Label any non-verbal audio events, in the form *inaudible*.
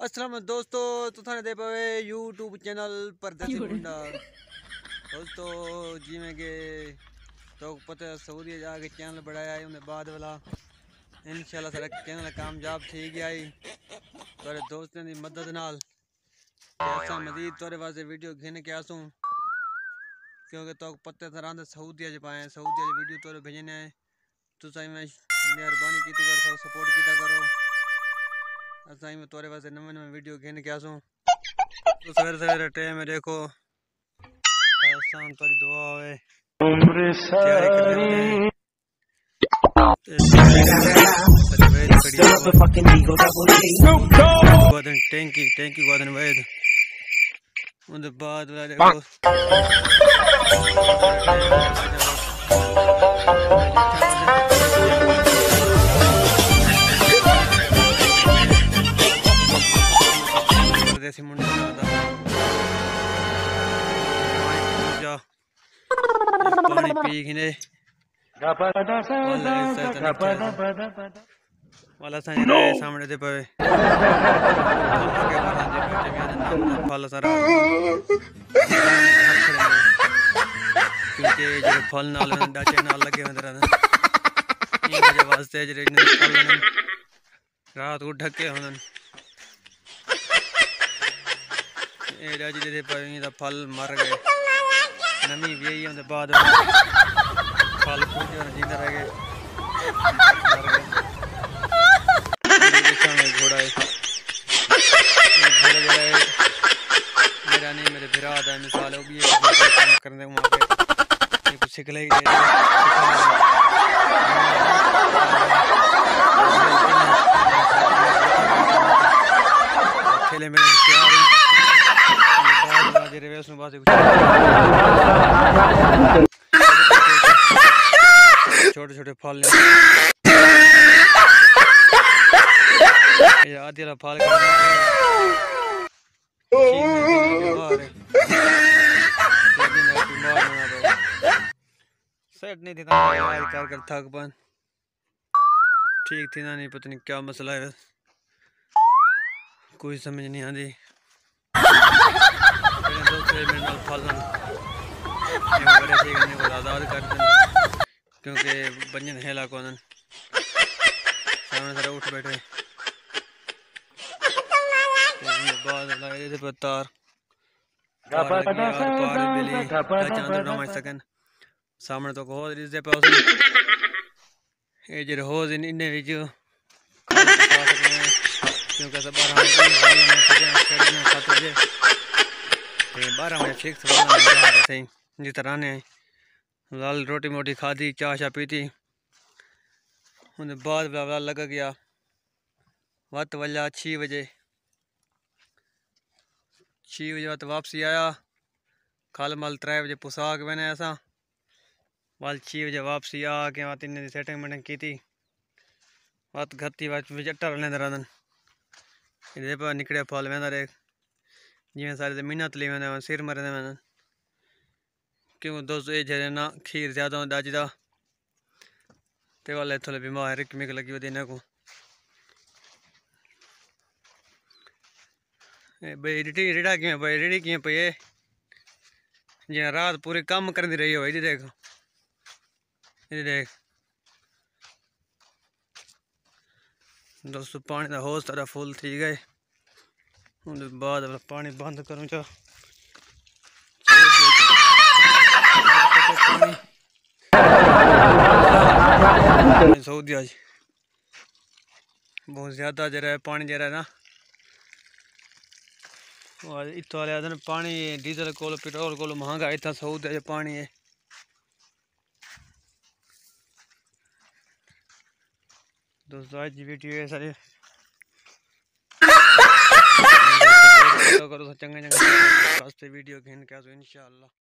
असलम दोस्तों तुसाने दे पावे YouTube channel परदेसी *laughs* मुंडा। दोस्तों जिमें के तो पता सऊदी जाके चैनल बढ़ाया है उन्हें बाद वाला। इंशाल्लाह सारा चैनल कामयाब थी गया है तेरे दोस्तों की मदद नाल मजीद तेरे वास्ते वीडियो घेने के आसूं। क्योंकि तो पत्ते तरह से सऊदी च पाए सऊदी वीडियो तोरे भेजने हैं। तुसा में मेहरबानी की कर सपोर्ट किया करो। असाई में तोरे वास्ते नवे नवे वीडियो घेन के आसूं। तो सवेरे सवेरे टाइम में देखो। आसान तोरी दुआ होवे। उम्र सारी टैंकी टैंकी उनके बाद देखो। ਕਰਦੇ ਸੀ ਮੁੰਡਿਆਂ ਦਾ ਜਾ ਪਾਣੀ ਪੀ ਕੇ ਨੇ ਵਾਲਾ ਸਾਈਂ ਦੇ ਸਾਹਮਣੇ ਤੇ ਪਵੇ ਫਲ ਸਾਰਾ ਕਿਉਂਕਿ ਜਿਹੜੇ ਫਲ ਨਾਲ ਡਾਚੇ ਨਾਲ ਲੱਗੇ ਹੁੰਦੇ ਰਹਿੰਦੇ ਇਹ ਵਜ੍ਹਾ ਵਾਸਤੇ ਜਿਹੜੇ ਫਲ ਰਾਤ ਨੂੰ ਢੱਕੇ ਹੁੰਦੇ ਨੇ ਦੇ ਪਈ ਦਾ ਫਲ ਮਰ ਗਏ ਨਵੀਂ ਵੀ ਆਈ ਉਹਦੇ ਬਾਅਦ ਫਲ ਕੁਝ ਜਿੰਦਾ ਰਹਿ ਗਏ ਮਰ ਗਏ ਦੇਖਾਂਗੇ ਘੋੜਾ ਹੈ घोड़ा जो है मेरा नहीं मेरे फिरा था मिसाल वो भी काम करने वहाँ पे ये कुछ सिखला ही नहीं खेले मेरे प्यार मुझे छोटे छोटे फल ये फल सेट नहीं थी कर कर ठीक थी ना, नहीं पता नहीं क्या मसला है। कोई समझ नहीं आती। क्योंकि बंजन सामने उठ बैठे बाद तार सामने तो हो रिश्ते पे जेह्ड़े होज न इन्ने बिच क्योंकि अस बारां सत्त बजे बारह बजे ठीक सही जिस लाल रोटी मोटी खाधी, चाह शाह पीती। उन्हें बाद बला लग गया वत वजला छी बजे। छी बजे वत वापसी आया। कल मल त्रै बजे पोसाक बने असा। वाल छी बजे वापसी आ के वत इन्हें सेटिंग मेटिंग की वत घती वत जट्टा रलने दरादन ये निकले फल वेंदा रेख जिमें सारे महीना तली वञनि सिर मरंदा वञनि क्यों दोस्तों एह् जेह्ड़े ना खीर ज़्यादा होता अज का तो वाले थोड़े बीमार मिक लगी होती इन्हें को बड़ी रेड़ा कि रेड़ी कि पे जिया रात पूरे कम करती रही हो देख देख दोस्तों पानी का होश सारा फुल थी गए बाद पानी बंद करूँ चा सऊदी बहुत ज़्यादा जरा पानी जरा ना। इतों वाले आदन पानी डीजल को पेट्रोल को महँगा इतना सऊदी पानी है दोस्तों, आज वीडियो है सारे। *laughs* करो चंगा चंगा वीडियो घेन के इंशाल्लाह।